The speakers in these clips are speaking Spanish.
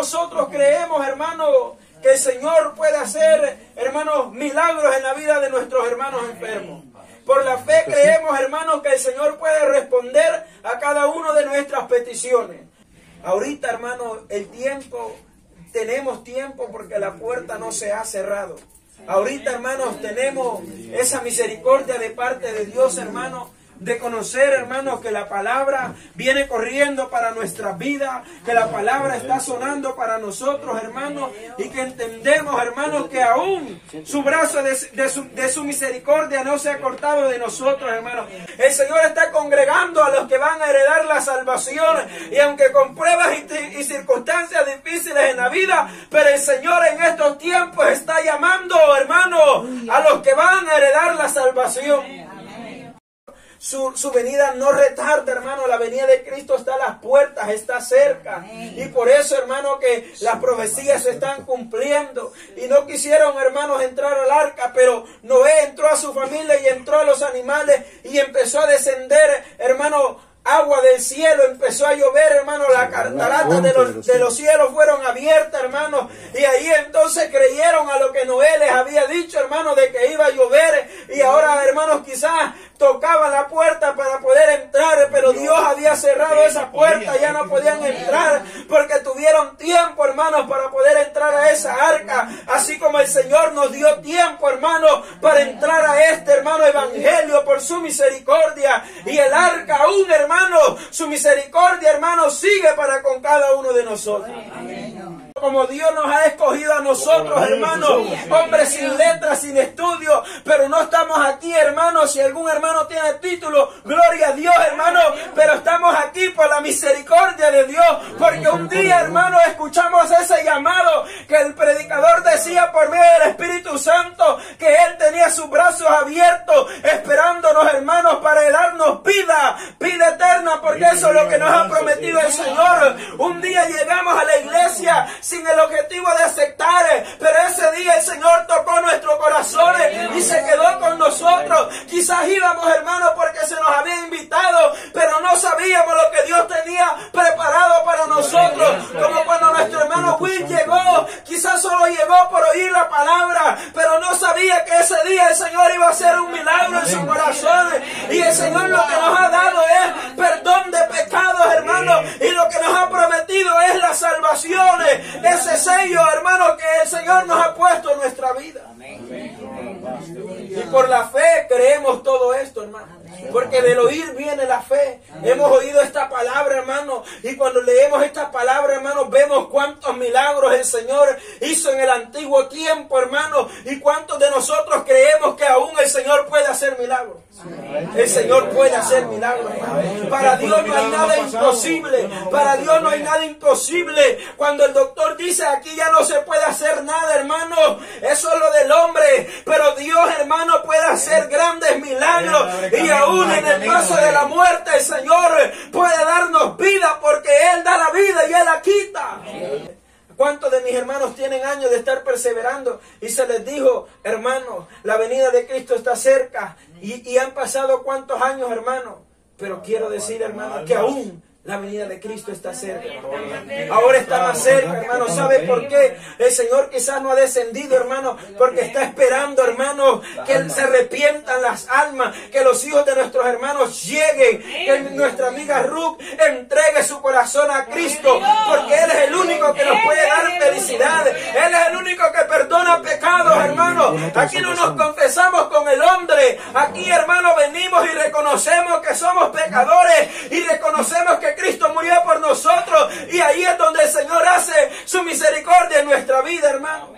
nosotros creemos, hermano, que el Señor puede hacer, hermanos, milagros en la vida de nuestros hermanos enfermos. Por la fe creemos, hermanos, que el Señor puede responder a cada una de nuestras peticiones. Ahorita, hermanos, el tiempo, tenemos tiempo porque la puerta no se ha cerrado. Ahorita, hermanos, tenemos esa misericordia de parte de Dios, hermanos de conocer, hermanos, que la palabra viene corriendo para nuestra vida, que la palabra está sonando para nosotros, hermanos, y que entendemos, hermanos, que aún su brazo de, su, de, su, misericordia no se ha cortado de nosotros, hermanos. El Señor está congregando a los que van a heredar la salvación, y aunque con pruebas y, y circunstancias difíciles en la vida, pero el Señor en estos tiempos está llamando, hermanos, a los que van a heredar la salvación. Su, su, venida no retarda, hermano. La venida de Cristo está a las puertas, está cerca. Y por eso, hermano, que las profecías se están cumpliendo. Y no quisieron, hermanos, entrar al arca, pero Noé entró a su familia y entró a los animales y empezó a descender, hermano, agua del cielo, empezó a llover, hermano, la cataratas de los, de los cielos fueron abiertas, hermano, y ahí entonces creyeron a lo que Noé les había dicho, hermano, de que iba a llover, y ahora, hermanos, quizás tocaban la puerta para poder entrar, pero Dios había cerrado esa puerta, ya no podían entrar, porque tuvieron tiempo, hermanos, para poder entrar a esa arca, así como el Señor nos dio tiempo, hermano, para entrar a este, hermano, evangelio por su misericordia, y el arca aún, hermano, hermano, su misericordia, hermano, sigue para con cada uno de nosotros. Como Dios nos ha escogido a nosotros, hermanos, hombres sin letras, sin estudio, pero no estamos aquí, hermanos. Si algún hermano tiene título, gloria a Dios, hermano, pero estamos aquí por la misericordia de Dios, porque un día, hermano, escuchamos ese llamado que el predicador decía por medio del Espíritu Santo que él tenía sus brazos abiertos, esperándonos, hermanos, para darnos vida, vida eterna, porque eso es lo que nos ha prometido el Señor. Un día llegamos a la iglesia sin el objetivo de aceptar. Pero ese día el Señor tocó nuestros corazones y se quedó con nosotros. Quizás íbamos, hermanos, porque se nos había invitado, pero no sabíamos lo que Dios tenía preparado para nosotros. Como cuando nuestro hermano Will llegó, quizás solo llegó por oír la palabra, pero no sabía que ese día el Señor iba a hacer un milagro en su corazón. Y el Señor lo que nos ha dado es perdón de pecados, hermanos, y lo que nos ha prometido es la salvación ese sello, hermano, que el Señor nos ha puesto en nuestra vida. Y por la fe esto, hermano. Porque del oír viene la fe. Hemos oído esta palabra, hermano. Y cuando leemos esta palabra, hermano, vemos cuántos milagros el Señor hizo en el antiguo tiempo, hermano. Y cuántos de nosotros creemos que aún el Señor puede hacer milagros. El Señor puede hacer milagros. Para Dios no hay nada imposible. Para Dios no hay nada imposible. Cuando el doctor dice aquí ya no se puede hacer nada, hermano. Eso es lo del hombre. Pero Dios, hermano, puede hacer grandes milagros. Y aún en el paso de la muerte el Señor puede darnos vida porque Él da la vida y Él la quita. ¿Cuántos de mis hermanos tienen años de estar perseverando? Y se les dijo, hermano, la venida de Cristo está cerca. Y, y han pasado cuántos años, hermano. Pero quiero decir, hermano, que aún la venida de Cristo está cerca. Ahora está más cerca, hermano. ¿Sabe por qué? El Señor quizás no ha descendido, hermano, porque está esperando, hermano, que se arrepientan las almas, que los hijos de nuestros hermanos lleguen, que nuestra amiga Ruth entregue su corazón a Cristo, porque Él es el único que nos puede dar felicidad. Él es el único que perdona pecados, hermano. Aquí no nos confesamos con el hombre. Aquí, hermano, venimos y reconocemos que somos pecadores y reconocemos que Cristo murió por nosotros y ahí es donde el Señor hace su misericordia en nuestra vida, hermano.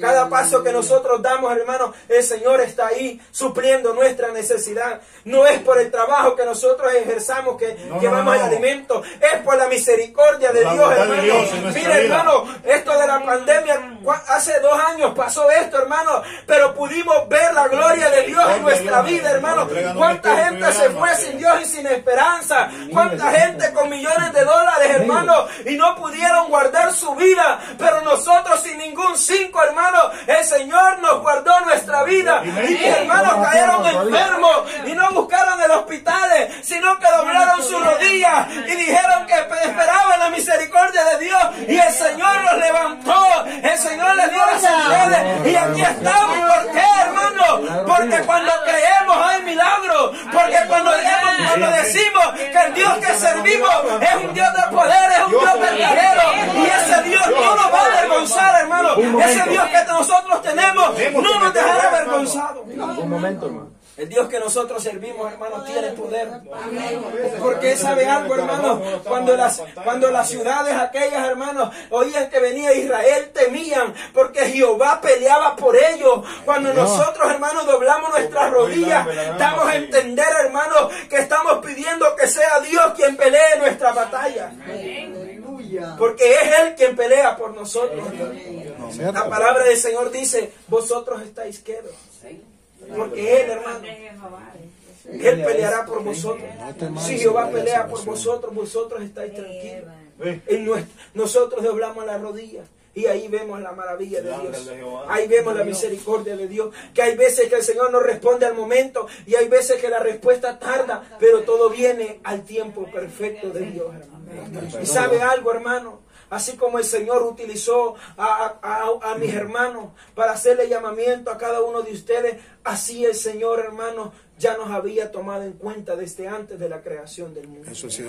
Cada paso que nosotros damos, hermano, el Señor está ahí supliendo nuestra necesidad. No es por el trabajo que nosotros ejerzamos que llevamos el alimento, es por la misericordia de Dios, hermano. Mire, hermano, esto de la pandemia, hace dos años pasó esto, hermano, pero pudimos ver la gloria de Dios en nuestra vida, hermano. ¿Cuánta gente se fue sin Dios y sin esperanza? ¿Cuánta gente con millones de dólares, hermano, y no pudieron guardar su vida. Pero nosotros sin ningún cinco, hermano, el Señor nos guardó nuestra vida. Y mis hermanos cayeron enfermos y no buscaron el hospital, sino que doblaron sus rodillas y dijeron que esperaban la misericordia de Dios. Y el Señor los levantó, el Señor les dio las señales. Y aquí estamos, ¿por qué, hermano? Porque cuando creemos hay milagro. Porque cuando, cuando decimos que el Dios que servimos es un Dios de poder, es un Dios verdadero. Y ese Dios no nos va a avergonzar, hermano. Ese Dios que nosotros tenemos no nos dejará avergonzados. Un momento, hermano. El Dios que nosotros servimos, hermano, tiene poder. Porque sabe algo, hermano, cuando las, cuando las ciudades aquellas, hermanos, oían que venía Israel, temían, porque Jehová peleaba por ellos. Cuando nosotros, hermanos, doblamos nuestras rodillas, damos a entender, hermanos, que estamos pidiendo que sea Dios quien pelee nuestra batalla. Porque es Él quien pelea por nosotros. La palabra del Señor dice, vosotros estáis quedos. Porque Él, hermano, Él peleará por vosotros. Si Jehová pelea por vosotros, vosotros estáis tranquilos. En nuestro, nosotros doblamos las rodillas. Y ahí vemos la maravilla de Dios. Ahí vemos la misericordia de Dios. Que hay veces que el Señor no responde al momento y hay veces que la respuesta tarda, pero todo viene al tiempo perfecto de Dios, hermano. Y sabe algo, hermano. Así como el Señor utilizó a, a, mis hermanos para hacerle llamamiento a cada uno de ustedes, así el Señor, hermano, ya nos había tomado en cuenta desde antes de la creación del mundo. Eso sí.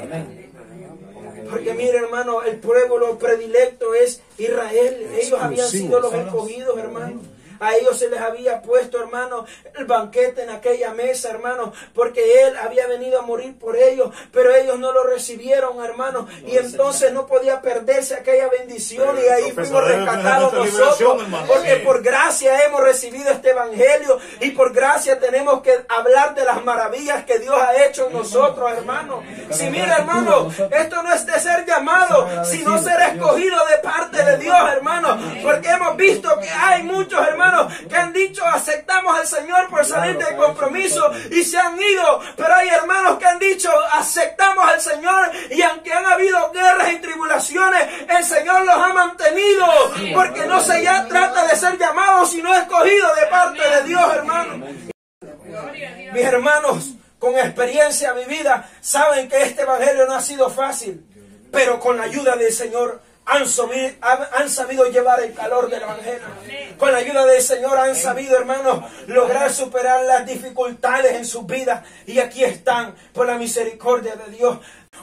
Porque mire, hermano, el pueblo predilecto es Israel. Ellos habían sido los escogidos, hermano. A ellos se les había puesto, hermano, el banquete en aquella mesa, hermano, porque Él había venido a morir por ellos, pero ellos no lo recibieron, hermano, y entonces no podía perderse aquella bendición y ahí fuimos rescatados nosotros, porque por gracia hemos recibido este evangelio y por gracia tenemos que hablar de las maravillas que Dios ha hecho en nosotros, hermano. Si mira, hermano, esto no es de ser llamado, sino ser escogido de parte de Dios, hermano, porque hemos visto que hay muchos hermanos que han dicho aceptamos al Señor por salir del compromiso y se han ido. Pero hay hermanos que han dicho aceptamos al Señor y aunque han habido guerras y tribulaciones, el Señor los ha mantenido. Porque no se ya trata de ser llamados, sino escogidos de parte de Dios, hermano. Mis hermanos, con experiencia vivida, saben que este evangelio no ha sido fácil, pero con la ayuda del Señor han, han, sabido llevar el calor del Evangelio. Con la ayuda del Señor han sabido, hermanos, lograr superar las dificultades en sus vidas. Y aquí están, por la misericordia de Dios.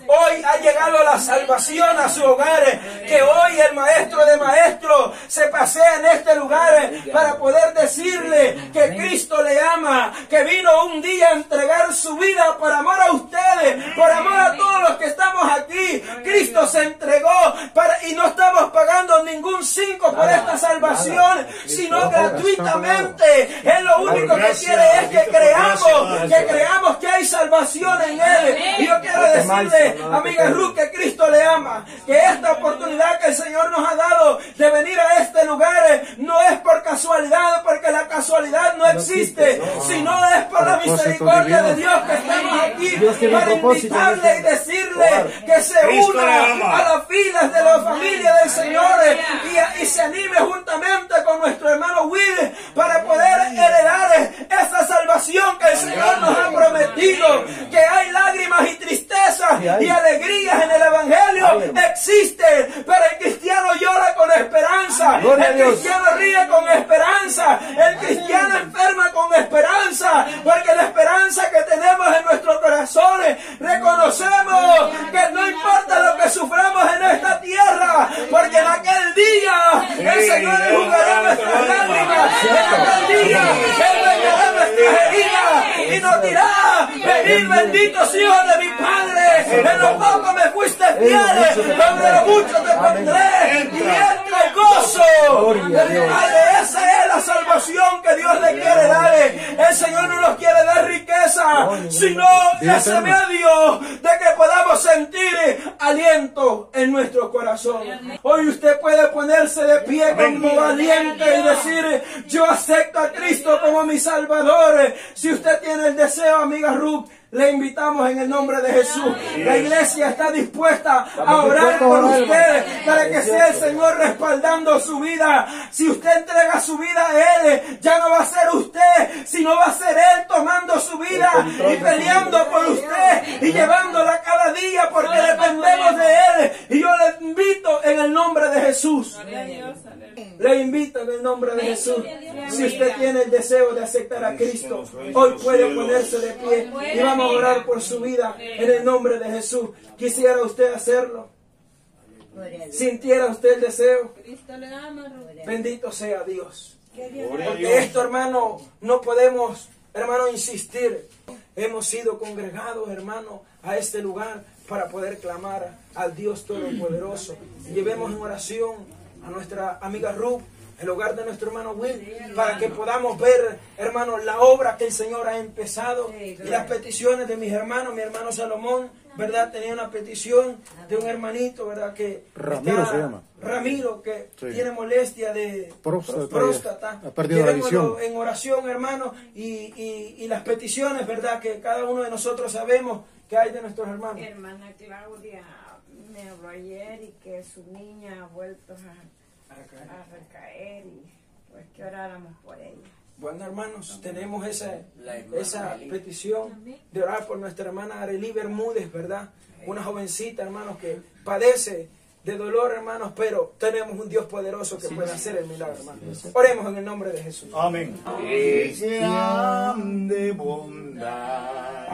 Hoy ha llegado la salvación a su hogar. Que hoy el maestro de maestros se pasea en este lugar para poder decirle que Cristo le ama. Que vino un día a entregar su vida por amor a ustedes, por amor a todos los que estamos aquí. Cristo se entregó para, y no estamos pagando ningún cinco por esta salvación, sino gratuitamente. Él lo único que quiere es que creamos, que creamos que hay salvación en Él. Y yo quiero decirle amiga Ruth, que Cristo le ama. Que esta oportunidad que el Señor nos ha dado de venir a este lugar eh, no es por casualidad, porque la casualidad no existe, sino es por la misericordia de Dios que estamos aquí para invitarle y decirle que se una a las filas de la familia del Señor eh, y, y se anime juntamente con nuestro hermano Will para poder heredar eh, esa salvación que el Señor nos ha prometido. Que hay lágrimas y tristeza y alegrías en el Evangelio existen, pero el cristiano llora con esperanza, el cristiano ríe con esperanza, el cristiano enferma con esperanza, porque la esperanza que tenemos en nuestros corazones, reconocemos que no importa lo que suframos en esta tierra, porque en aquel día el Señor enjugará nuestras lágrimas, en aquel día Él vengará nuestras heridas y nos venid benditos hijos de mi Padre, en lo poco me fuiste fiel, lo mucho te pondré, y entra el gozo. esa es que Dios le quiere dar. El Señor no nos quiere dar riqueza, sino ese medio de que podamos sentir aliento en nuestro corazón. Hoy usted puede ponerse de pie como valiente y decir, yo acepto a Cristo como mi Salvador. Si usted tiene el deseo, amiga Ruth, le invitamos en el nombre de Jesús. La iglesia está dispuesta a orar por ustedes para que sea el Señor respaldando su vida. Si usted entrega su vida a Él, ya no va a ser usted, sino va a ser Él tomando su vida y peleando por usted y llevándola cada día porque dependemos de Él. Y yo le invito en el nombre de Jesús. Le invito en el nombre de Jesús. Si usted tiene el deseo de aceptar a Cristo, hoy puede ponerse de pie y vamos a orar por su vida en el nombre de Jesús. Quisiera usted hacerlo. sintiera usted el deseo. Bendito sea Dios. Porque esto, hermano, no podemos, hermano, insistir. Hemos sido congregados, hermano, a este lugar para poder clamar al Dios Todopoderoso. Llevemos en oración a nuestra amiga Ruth, el hogar de nuestro hermano Will, para que podamos ver, hermano, la obra que el Señor ha empezado y las peticiones de mis hermanos. Mi hermano Salomón, ¿verdad? Tenía una petición de un hermanito, ¿verdad? Que Ramiro está- se llama. Ramiro, que Sí. tiene molestia de Próstata. próstata. Ha perdido la visión. en oración, hermano, y, y- y las peticiones, ¿verdad? Que cada uno de nosotros sabemos que hay de nuestros hermanos. Hermana Claudia me habló ayer y que su niña ha vuelto a, a recaer y pues que oráramos por ella. Bueno, hermanos, tenemos esa, esa petición de orar por nuestra hermana Arely Bermúdez, ¿verdad? Una jovencita, hermanos, que padece de dolor, hermanos, pero tenemos un Dios poderoso que puede hacer el milagro, hermanos. Oremos en el nombre de Jesús. Amén. De bondad.